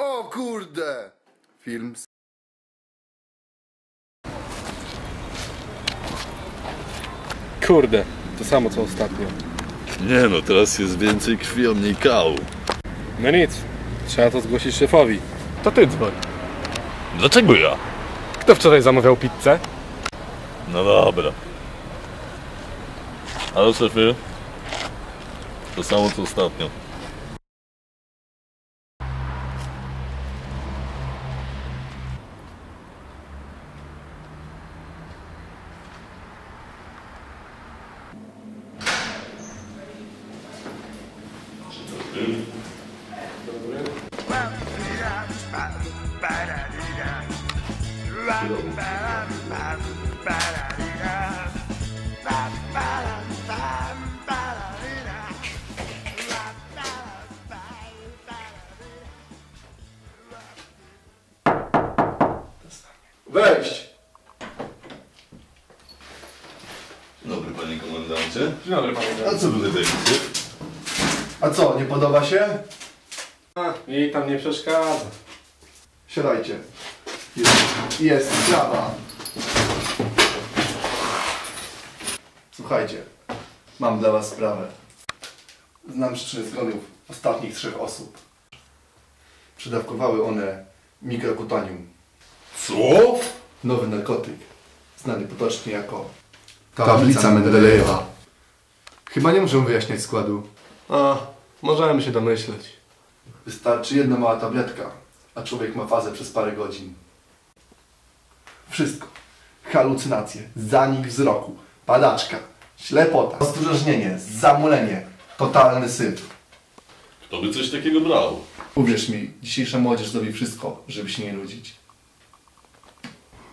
O kurde! Film z Kurde, to samo co ostatnio. Nie no, teraz jest więcej krwi, a mniej kału. No nic, trzeba to zgłosić szefowi. To ty dzwoń. Dlaczego ja? Kto wczoraj zamawiał pizzę? No dobra. Ale szefie? To samo co ostatnio. Wejść! Dobry panie komendancie. Dzień dobry panie. A co wy tutaj robicie? A co, nie podoba się? I tam nie przeszkadza. Siadajcie. Jest, jest sprawa. Słuchajcie, mam dla was sprawę. Znam przyczyny zgonów ostatnich trzech osób. Przedawkowały one mikrokutanium. Co? Nowy narkotyk, znany potocznie jako tablica Mendelejewa. Chyba nie muszę wyjaśniać składu. A, możemy się domyśleć. Wystarczy jedna mała tabletka, a człowiek ma fazę przez parę godzin. Wszystko. Halucynacje, zanik wzroku, padaczka, ślepota, rozdrażnienie, zamulenie, totalny syf. Kto by coś takiego brał? Uwierz mi, dzisiejsza młodzież zrobi wszystko, żeby się nie nudzić.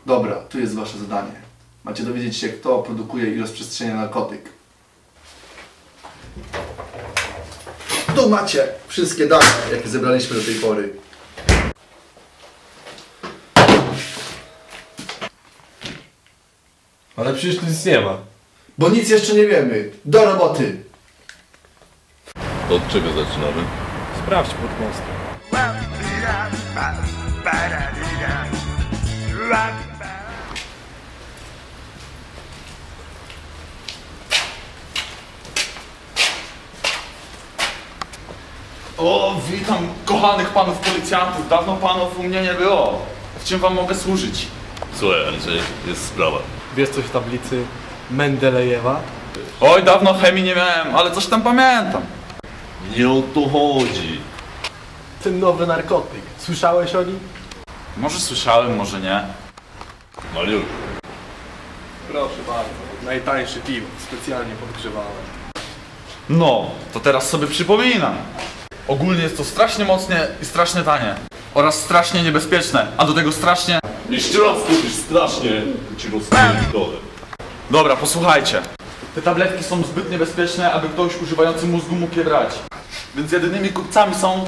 Dobra, tu jest wasze zadanie. Macie dowiedzieć się, kto produkuje i rozprzestrzenia narkotyk. Tu macie wszystkie dane, jakie zebraliśmy do tej pory. Ale przecież tu nic nie ma. Bo nic jeszcze nie wiemy. Do roboty! Od czego zaczynamy? Sprawdź pod mostem. O, witam kochanych panów policjantów. Dawno panów u mnie nie było. W czym wam mogę służyć? Słuchaj Andrzej, jest sprawa. Wiesz coś w tablicy Mendelejewa? Oj, dawno chemii nie miałem, ale coś tam pamiętam. Nie o to chodzi. Ten nowy narkotyk. Słyszałeś o nim? Może słyszałem, może nie. Mariusz, Proszę bardzo. Najtańszy piwo, specjalnie podgrzewałem. No, to teraz sobie przypominam. Ogólnie jest to strasznie mocne i strasznie tanie. Oraz strasznie niebezpieczne, a do tego strasznie... jeszcze raz kupisz strasznie, ci rozstawię dole. Dobra, posłuchajcie. Te tabletki są zbyt niebezpieczne, aby ktoś używający mózgu mógł je brać. Więc jedynymi kupcami są...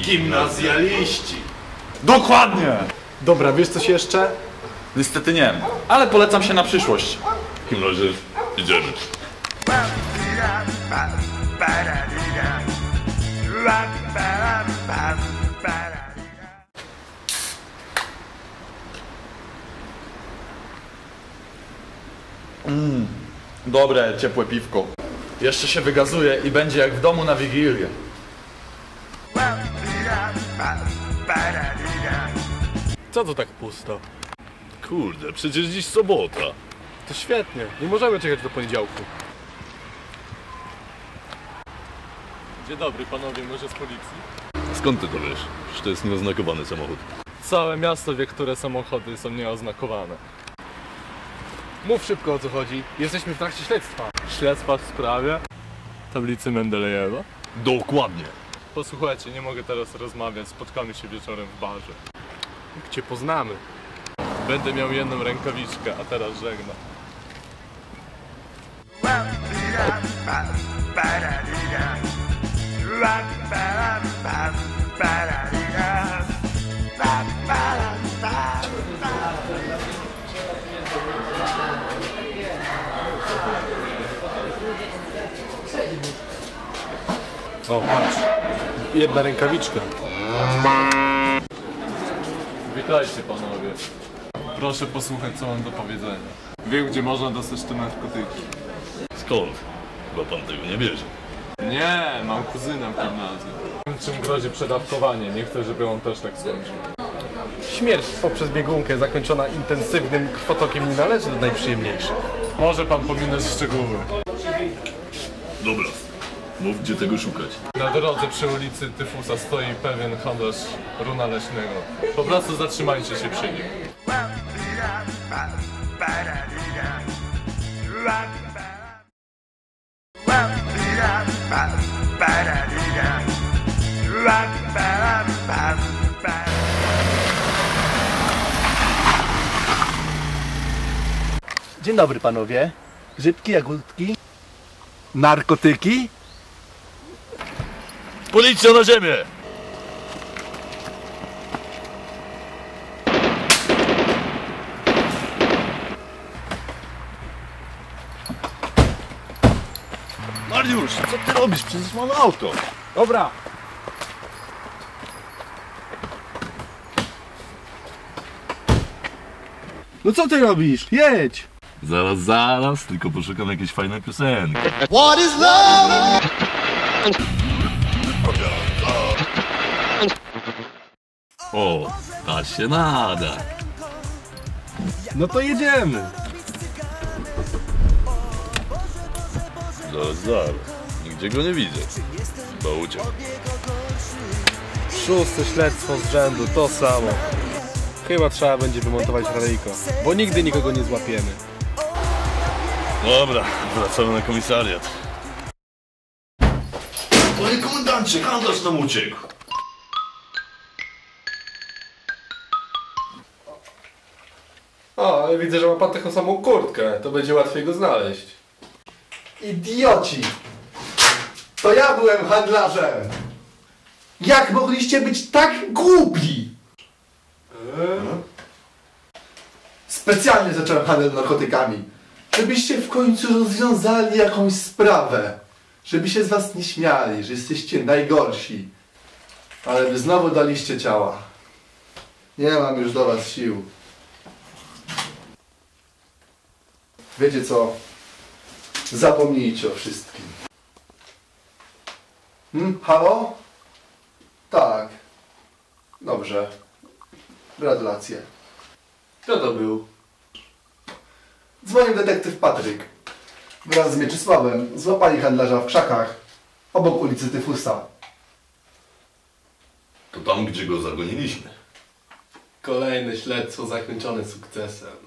Gimnazjaliści. Dokładnie! Dobra, wiesz coś jeszcze? Niestety nie, ale polecam się na przyszłość. W takim razie idziemy. Dobre, ciepłe piwko. Jeszcze się wygazuje i będzie jak w domu na Wigilię. Co to tak pusto? Kurde, przecież dziś sobota. To świetnie. Nie możemy czekać do poniedziałku. Dzień dobry panowie, może z policji? Skąd ty to wiesz? Przecież to jest nieoznakowany samochód. Całe miasto wie, które samochody są nieoznakowane. Mów szybko o co chodzi. Jesteśmy w trakcie śledztwa. Śledztwa w sprawie? Tablicy Mendelejewa? Dokładnie. Posłuchajcie, nie mogę teraz rozmawiać. Spotkamy się wieczorem w barze. Gdzie poznamy. Będę miał jedną rękawiczkę, a teraz żegnam. O, patrz. Jedna rękawiczka. Witajcie panowie. Proszę posłuchać co mam do powiedzenia. Wiem gdzie można dostać te narkotyki. Skąd? Chyba pan tego nie bierze. Nie, mam kuzynę w gimnazjum. Wiem, Czym grozi przedawkowanie, nie chcę żeby on też tak skończył. Śmierć poprzez biegunkę zakończona intensywnym krwotokiem nie należy do najprzyjemniejszych. Może pan pominąć szczegóły. Dobra. Mów gdzie tego szukać. Na drodze przy ulicy Tyfusa stoi pewien handlarz runa leśnego. Po prostu zatrzymajcie się przy nim. Dzień dobry panowie. Grzybki, jagódki, narkotyki. Policja na ziemię! Mariusz, co ty robisz? Przecież mam auto. Dobra, No co ty robisz? Jedź! Zaraz, zaraz, tylko poszukam jakiejś fajnej piosenki. O, ta się nada. no to jedziemy. Zaraz, zaraz. Nigdzie go nie widzę. Chyba uciekł. Szóste śledztwo z rzędu, to samo. Chyba trzeba będzie wymontować radyjko, bo nigdy nikogo nie złapiemy. Dobra, wracamy na komisariat. Panie komendancie, handlarz nam uciekł. O, ale widzę, że ma pan taką samą kurtkę, to będzie łatwiej go znaleźć. Idioci! To ja byłem handlarzem! Jak mogliście być tak głupi? Specjalnie zacząłem handel narkotykami, żebyście w końcu rozwiązali jakąś sprawę. Żeby się z was nie śmiali, że jesteście najgorsi. Ale wy znowu daliście ciała. Nie mam już do was sił. Wiecie co? Zapomnijcie o wszystkim. Hmm? Halo? Tak. Dobrze. Gratulacje. Kto to był? Dzwonił detektyw Patryk. Wraz z Mieczysławem złapali handlarza w krzakach obok ulicy Tyfusa. To tam, gdzie go zagoniliśmy. Kolejne śledztwo zakończone sukcesem.